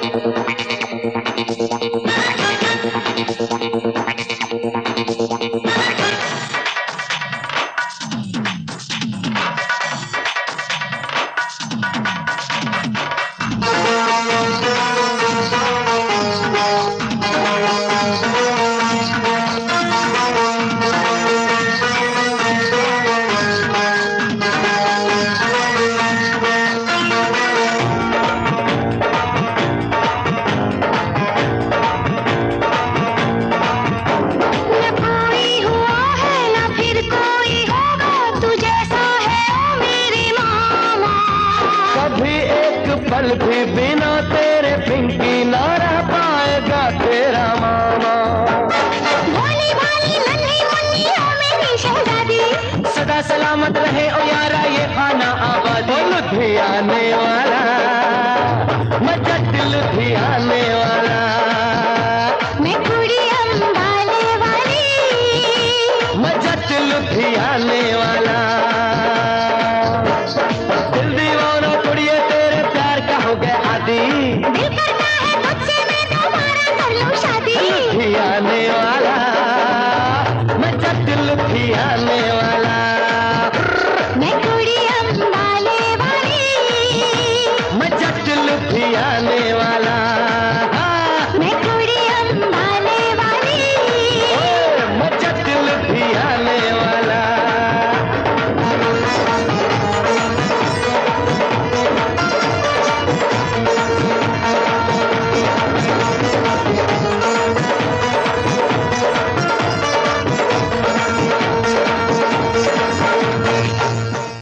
Thank you. पल भी बिना तेरे पिंकी ना रह पाएगा तेरा मामा। भोली भाली नन्ही मुन्नी मेरी शहजादी। सदा सलामत रहे ओ यारा ये खाना आबादी। लुधियाने वाला? मज़ा लुधियाने